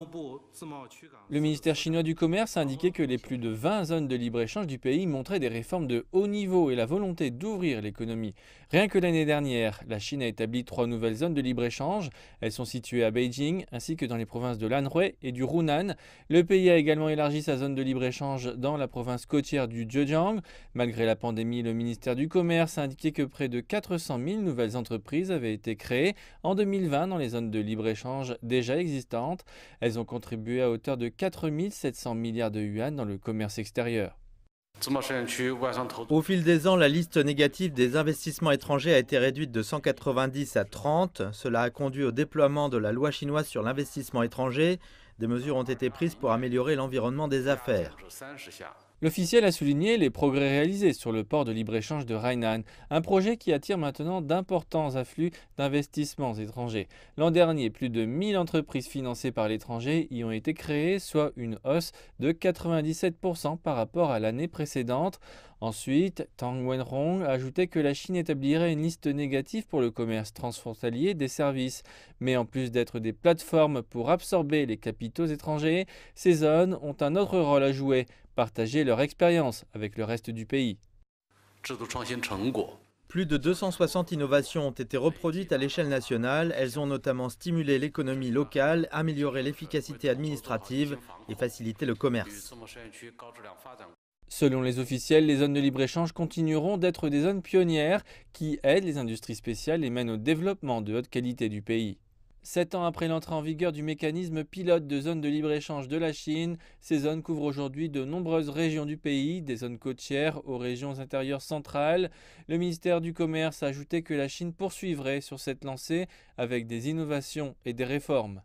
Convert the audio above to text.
Le ministère chinois du Commerce a indiqué que les plus de 20 zones de libre-échange du pays montraient des réformes de haut niveau et la volonté d'ouvrir l'économie. Rien que l'année dernière, la Chine a établi trois nouvelles zones de libre-échange. Elles sont situées à Beijing ainsi que dans les provinces de l'Anhui et du Hunan. Le pays a également élargi sa zone de libre-échange dans la province côtière du Zhejiang. Malgré la pandémie, le ministère du Commerce a indiqué que près de 400 000 nouvelles entreprises avaient été créées en 2020 dans les zones de libre-échange déjà existantes. Ont contribué à hauteur de 4 700 milliards de yuan dans le commerce extérieur. Au fil des ans, la liste négative des investissements étrangers a été réduite de 190 à 30. Cela a conduit au déploiement de la loi chinoise sur l'investissement étranger. Des mesures ont été prises pour améliorer l'environnement des affaires. L'officiel a souligné les progrès réalisés sur le port de libre-échange de Hainan, un projet qui attire maintenant d'importants afflux d'investissements étrangers. L'an dernier, plus de 1000 entreprises financées par l'étranger y ont été créées, soit une hausse de 97% par rapport à l'année précédente. Ensuite, Tang Wenrong a ajouté que la Chine établirait une liste négative pour le commerce transfrontalier des services. Mais en plus d'être des plateformes pour absorber les capitaux étrangers, ces zones ont un autre rôle à jouer partager leur expérience avec le reste du pays. Plus de 260 innovations ont été reproduites à l'échelle nationale. Elles ont notamment stimulé l'économie locale, amélioré l'efficacité administrative et facilité le commerce. Selon les officiels, les zones de libre-échange continueront d'être des zones pionnières qui aident les industries spéciales et mènent au développement de haute qualité du pays. Sept ans après l'entrée en vigueur du mécanisme pilote de zones de libre-échange de la Chine, ces zones couvrent aujourd'hui de nombreuses régions du pays, des zones côtières aux régions intérieures centrales. Le ministère du Commerce a ajouté que la Chine poursuivrait sur cette lancée avec des innovations et des réformes.